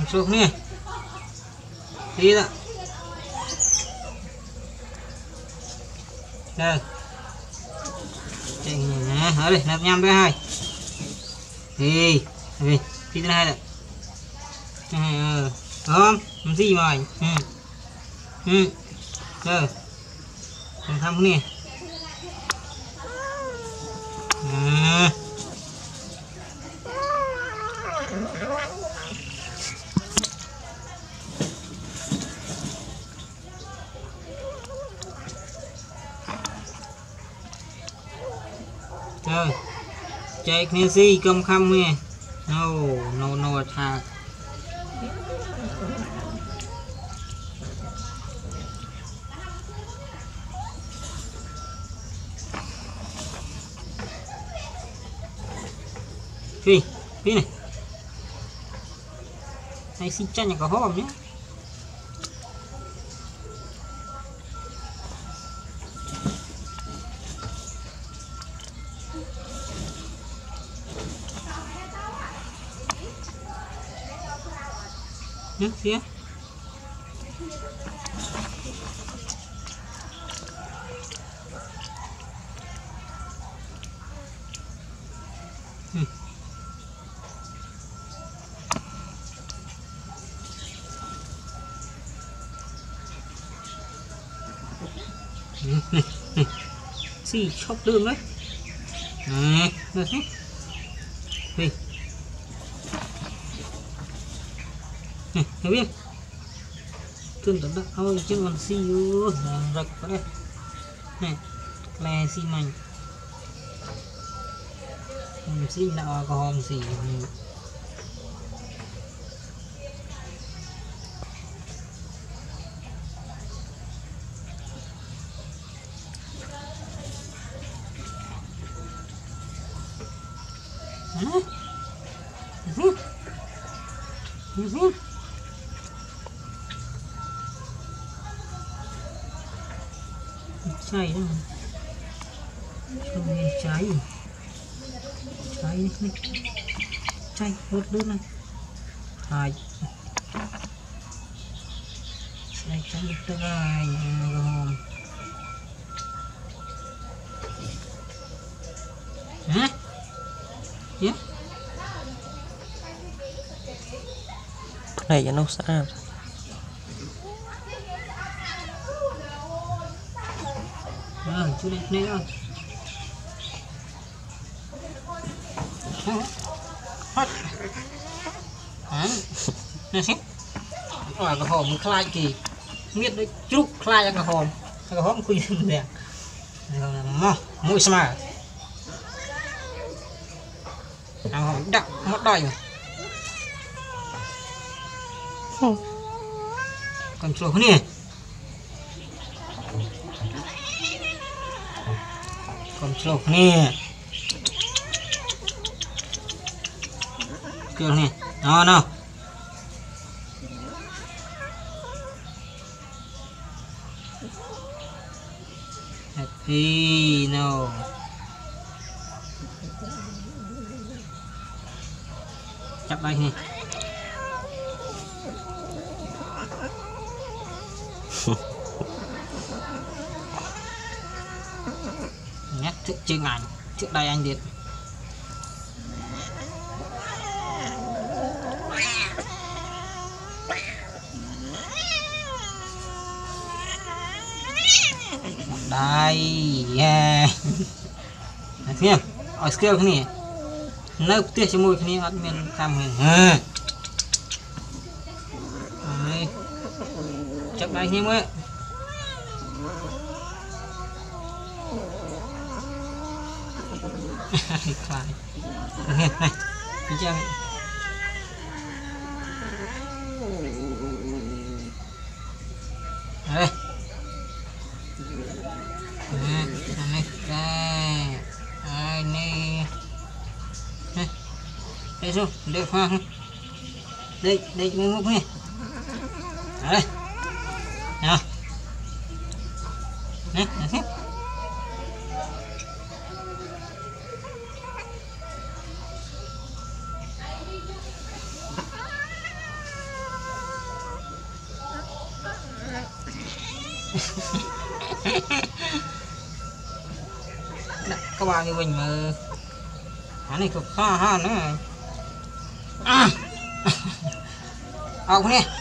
control nè đi đó. Đây. Ở đây nạp nhầm cái hai. Đi đi đi thứ hai đấy không làm gì mà. Ừ. Ừ. Rồi làm thăm nè à Trời Chạy គ្នាស៊ីកុំខំគ្នា No no no attack ពីពីនេះហើយស៊ីចាញ់ក៏ហមនេះ នេះស៊ី ừ. xì chóc đường đấy đấy được hết đi nè hiểu biết? Thương tận đó ôi chứ còn si ư rực vào đây. Nè lè si mạnh si nào có hòm xì Hả? Được សៃហ្នឹងខ្ញុំមានចៃចៃនេះនេះចៃរត់លឿនណាស់ហើយស្អីចាំទៅហើយរហូតហ៎យ៉ាផ្នែកអានោះស្អាត ở chỗ này này rồi hết nè xí rồi cái hòm khai kỳ miết đấy chút khai cái hòm. Cái hòm quy đẹp. Mũi mà. Ăn hòm đậm mất đòi mà còn chỗ này. លោកនេះគេនេះណោណោហេភីណូចាប់ដៃនេះ Huh. ធឹកជើងអញធឹកដៃអញទៀតដៃយេគ្នាឲ្យ skill គ្នានៅផ្ទះជាមួយគ្នាអត់មានកម្មហេហឺចាប់ដៃគ្នាមើល Khai. Nghe này. Đi chơi. Đây. Này đây. Ai nè. Đây xuống, đây khoa. Đây, đây chúng múc nè. Đây. Nè. Nè, nè xem. Đặt các bạn như mình mà hắn này cực ha ha nữa rồi à. học nè